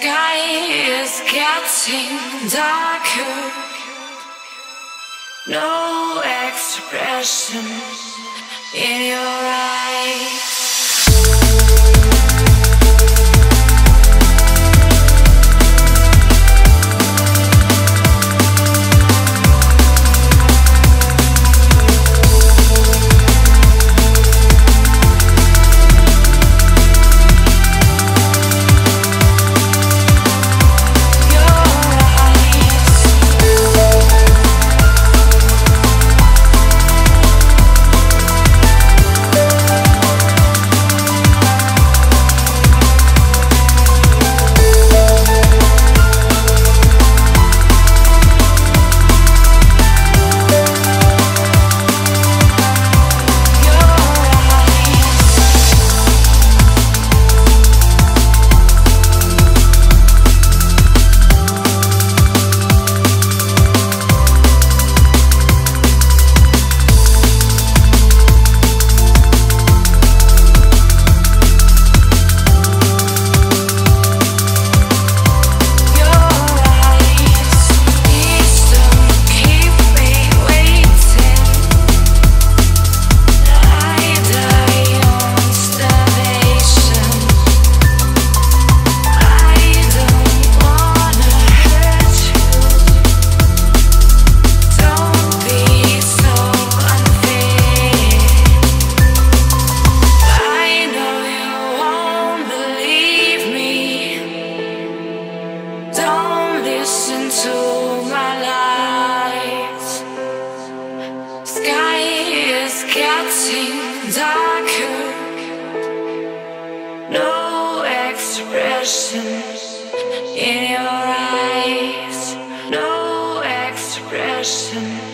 sky is getting darker. No expression in your getting darker. No expression in your eyes. No expression.